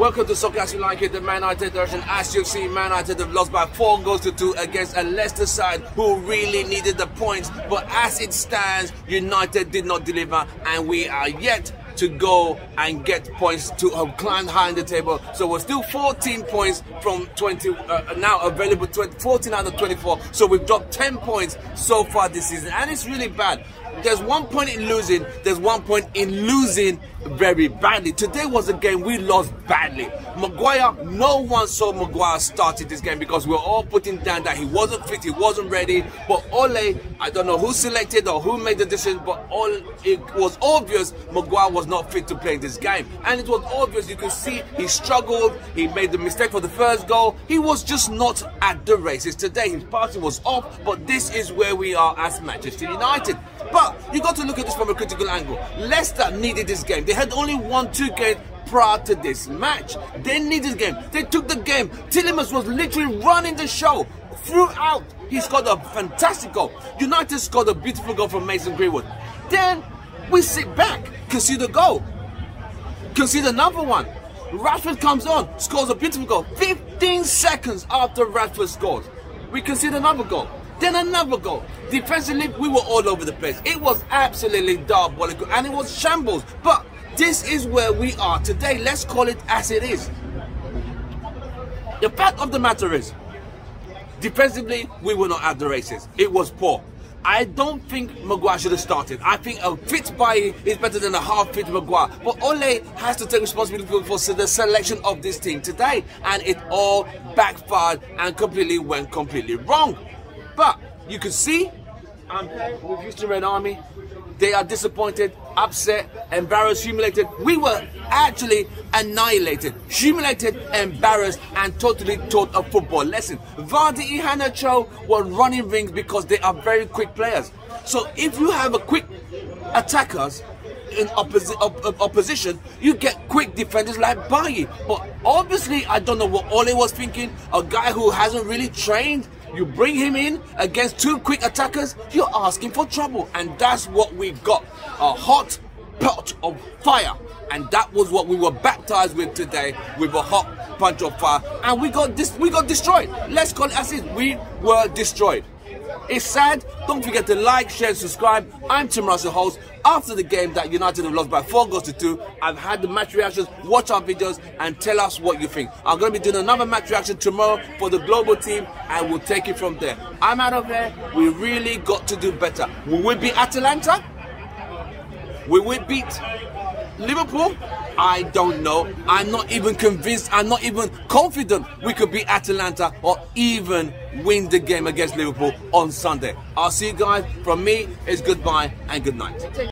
Welcome to Soccer It, the Man United version. As you've seen, Man United have lost by four goals to two against a Leicester side who really needed the points. But as it stands, United did not deliver, and we are yet to go and get points to have climbed high in the table. So we're still 14 points from 20, uh, now available 20, 14 out of 24. So we've dropped 10 points so far this season, and it's really bad. There's one point in losing, there's one point in losing very badly. Today was a game we lost badly. Maguire, no one saw Maguire started this game because we are all putting down that he wasn't fit, he wasn't ready. But Ole, I don't know who selected or who made the decision, but all it was obvious Maguire was not fit to play this game. And it was obvious, you could see he struggled, he made the mistake for the first goal. He was just not at the races today. His passing was off, but this is where we are as Manchester United. But you got to look at this from a critical angle. Leicester needed this game. They had only one two games prior to this match. They needed the game. They took the game. Tielemans was literally running the show throughout. He scored a fantastic goal. United scored a beautiful goal from Mason Greenwood. Then we sit back, concede a goal, concede another one. Rashford comes on, scores a beautiful goal. 15 seconds after Rashford scores, we concede another goal. Then another goal. Defensively, we were all over the place. It was absolutely diabolical and it was shambles. But this is where we are today. Let's call it as it is. The fact of the matter is, defensively, we were not at the races. It was poor. I don't think Maguire should have started. I think a fit Bailly is better than a half fit Maguire. But Ole has to take responsibility for the selection of this team today. And it all backfired and completely went completely wrong. But you can see I'm with Houston Red Army. They are disappointed, upset, embarrassed, humiliated. We were actually annihilated, humiliated, embarrassed, and totally taught a football lesson. Vardy and Iheanacho were running rings because they are very quick players. So if you have a quick attackers in opposi op opposition, you get quick defenders like Bailly. But obviously, I don't know what Ole was thinking. A guy who hasn't really trained you bring him in against two quick attackers, you're asking for trouble. And that's what we got. A hot pot of fire. And that was what we were baptized with today, with a hot punch of fire. And we got this we got destroyed. Let's call it as it. We were destroyed. It's sad. Don't forget to like, share, subscribe. I'm Tim Russell, host. After the game that United have lost by four goals to two, I've had the match reactions. Watch our videos and tell us what you think. I'm going to be doing another match reaction tomorrow for the global team, and we'll take it from there. I'm out of here. We really got to do better. Will we beat Atalanta? Will we beat Liverpool? I don't know. I'm not even convinced. I'm not even confident we could beat Atalanta or even win the game against Liverpool on Sunday. I'll see you guys. From me, it's goodbye and good night.